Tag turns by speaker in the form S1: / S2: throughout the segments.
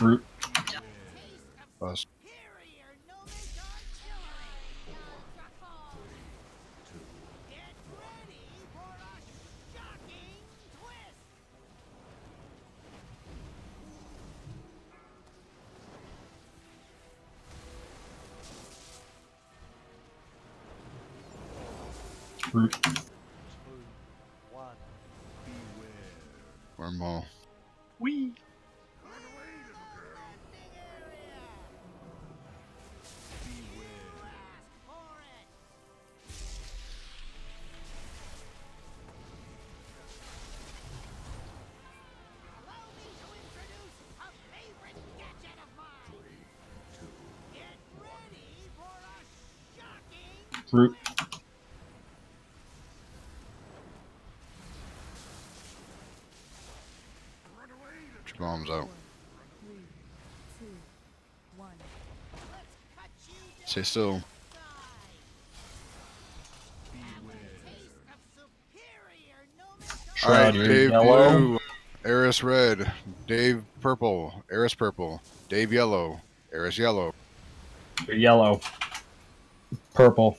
S1: Root.
S2: Bust.
S1: Root.
S2: Wormhole.
S1: Wee.
S2: Your bombs out. Stay still. All right, Dave
S1: yellow.
S2: blue, Eris red, Dave purple, Eris purple, Dave yellow, Eris yellow.
S1: Yellow. Purple.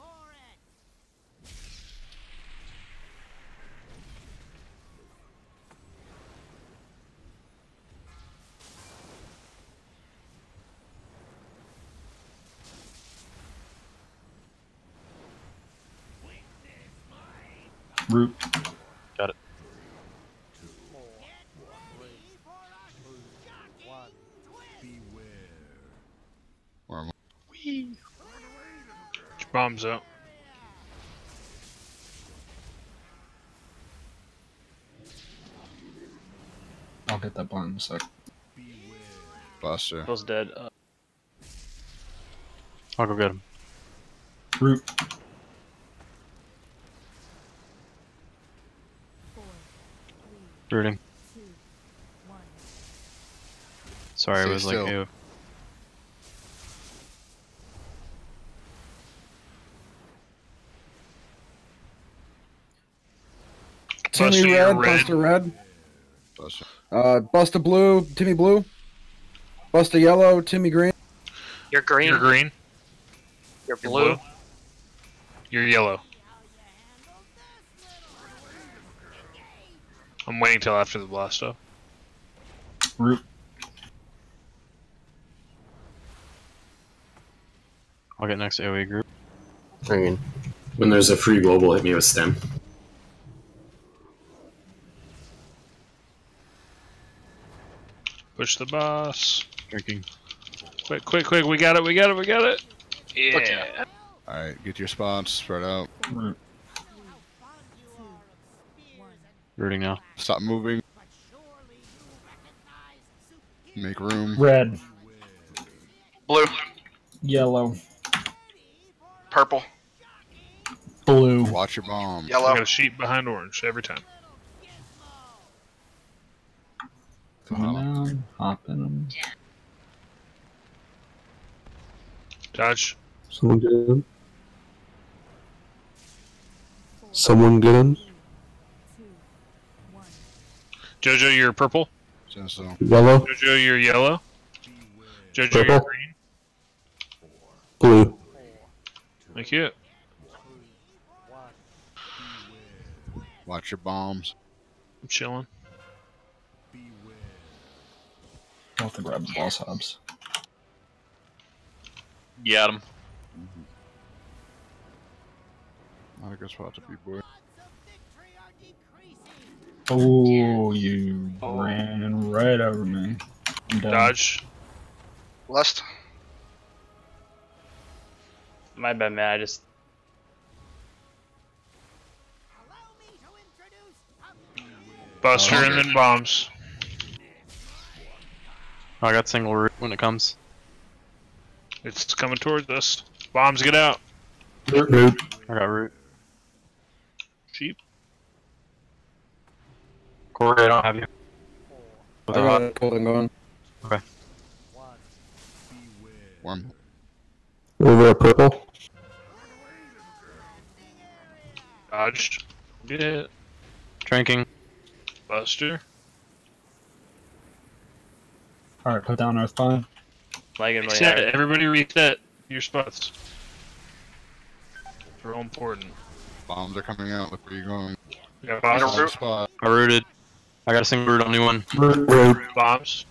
S1: Root. got
S2: Wormhole.
S3: Get your bombs out.
S1: I'll get that bomb in a sec.
S2: Buster.
S4: Bill's dead. Uh,
S5: I'll go get him.
S1: Root.
S5: Rooting. Sorry,
S2: Stay
S5: it was
S2: still.
S5: like, ew.
S6: Timmy
S3: Buster,
S6: red,
S3: red.
S6: Buster red.
S2: Buster.
S6: Uh, Buster blue, Timmy blue. Buster yellow, Timmy green.
S4: you're green.
S3: You're green.
S4: You're
S3: You're
S4: blue.
S3: blue. You're yellow. I'm waiting till after the blast off.
S1: Root.
S5: I'll get next AoE group.
S7: Hanging. When there's a free global, hit me with stem.
S3: Push the boss.
S5: Drinking.
S3: Quick, quick, quick. We got it. We got it. We got it. Yeah.
S4: Okay.
S2: All right, get your spots spread out.
S1: Root.
S5: Rooting now.
S2: Stop moving. Make room.
S1: Red.
S4: Blue.
S1: Yellow.
S4: Purple.
S1: Blue.
S2: Watch your bomb.
S3: I
S4: Yellow.
S3: got a sheep behind orange every time.
S1: Coming down. Hopping them.
S3: Dodge.
S8: Someone get in. Someone get in.
S3: Jojo, you're purple.
S2: So, so.
S8: Yellow,
S3: Jojo, you're yellow. Jojo, you're
S8: Purple.
S3: green.
S8: blue.
S3: Thank you.
S2: Watch your bombs.
S3: I'm chilling.
S1: I'll have to grab the boss hubs.
S4: Got him.
S2: Not a good spot to be, boy.
S1: Oh, you ran right over me.
S3: Dodge.
S4: Lust. My bad, man. I just.
S3: Buster
S2: Oh,
S3: and then bombs.
S5: Oh, I got single root when it comes.
S3: It's coming towards us. Bombs, get out.
S8: Root, Root.
S5: I got root.
S3: Sheep.
S5: Corey, I don't have you.
S6: I got it pulled and going.
S2: Worm.
S8: Over at purple.
S3: Dodged. Get it.
S5: Drinking.
S3: Buster.
S1: Alright, put down our spine.
S4: Like it,
S3: Reset. Everybody reset your spots. It's real important.
S2: Bombs are coming out. Look where you're going.
S3: We got
S4: Need a
S3: bombs.
S4: root.
S2: Spot.
S5: I rooted. I got a single root on new one.
S8: Root.
S3: bombs.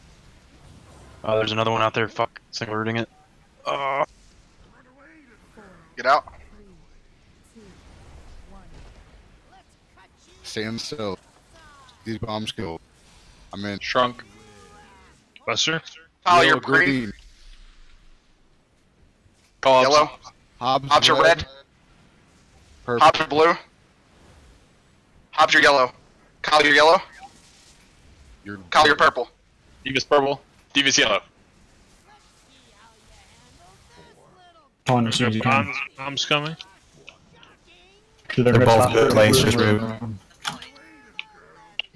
S5: Oh, there's another one out there. Fuck. Single rooting it. Oh.
S4: Get out.
S2: Stand still. These bombs killed. I'm in.
S4: Shrunk.
S3: Buster.
S4: Kyle, you're green.
S5: Call
S4: Yellow.
S2: Hobbs,
S4: Hobbs are red.
S2: Purple.
S4: Hobbs are blue. Hobbs are yellow. Kyle, you're yellow.
S2: You're
S4: Kyle, you're purple.
S9: Deva's purple. Deva's yellow.
S1: Come on, as soon as you can.
S3: Bombs, bombs coming.
S1: Do the
S8: They're both good lanes, just move.
S3: And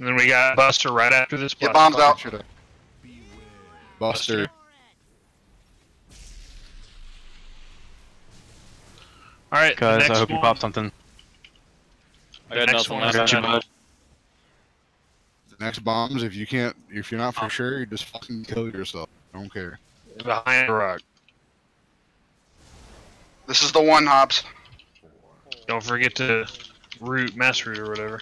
S3: then we got Buster right after this.
S4: Get bombs out.
S2: Should've- Buster.
S3: All right, the
S5: Guys,
S3: next
S5: I hope you
S3: one-
S5: pop something.
S9: I got
S3: Next
S9: nothing
S3: one
S5: I got you, bud.
S2: The next bombs, if you can't, if you're not for oh. sure, you just fucking kill yourself. I don't care.
S3: behind the rock.
S4: This is the one, Hobbs.
S3: Don't forget to root, mass root or whatever.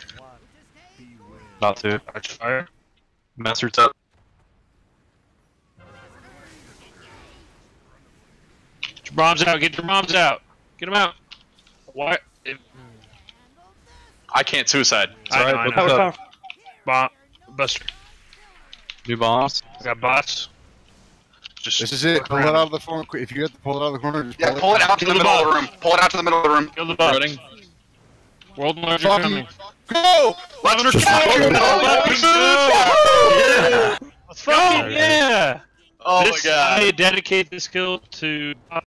S5: Not to.
S3: Watch fire.
S5: Mass root's up.
S3: Get your bombs out. Get your bombs out. Get them out. What? If,
S9: I can't suicide.
S3: I know, I
S5: Alright,
S3: know.
S5: what's up?
S3: Bomb, Buster.
S5: New boss.
S3: I got bots. Just
S2: This is it.
S3: look
S2: Pull it out of the corner. If you have to pull it out of the corner, just
S4: Yeah, pull it out to the
S3: the
S4: middle of the room. Pull it out to the middle of the room.
S3: Kill the bots.
S9: Running.
S3: World Enlarger
S2: Fucking
S3: coming.
S2: go!
S3: Lavender
S8: Just
S3: go!
S8: fucking
S3: Let's go! Yeah! Let's fucking yeah!
S9: Oh
S3: This-
S9: my god.
S3: I dedicate this kill to